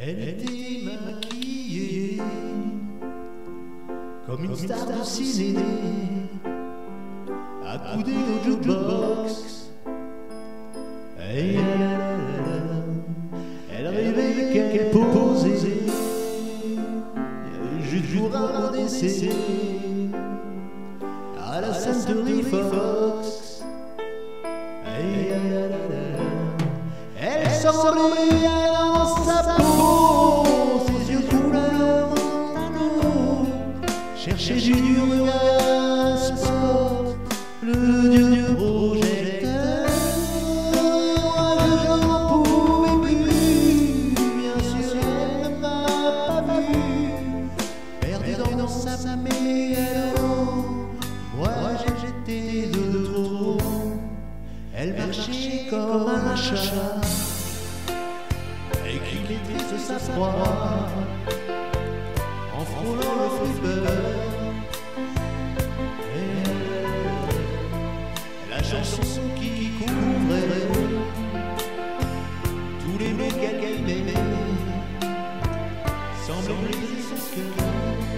Elle était maquillée comme une star de ciné, accoudée au jukebox. Elle rêvait qu'elle posait juste pour un décès comme un chat. et qu'il est triste sa proie. en frôlant le flipper. Et la chanson qui couvrait tous les mots qu'elle aimait semble briser son cœur.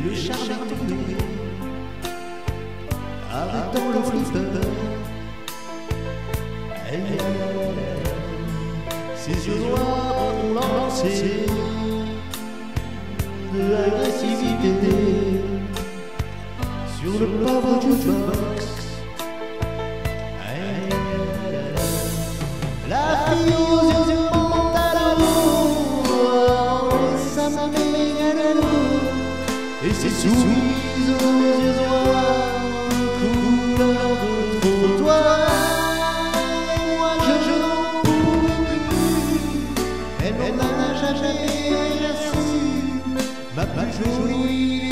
Et le charme est tombé Arrêtant le flipper Elle, Ses yeux noirs ont lancé. De l'agressivité. Sur le pauvre jukebox La fille Et ses soumises aux yeux noirs Couleur de trottoir Et moi je n'en pouvais plus Elle m'en a jamais su Ma plus jolie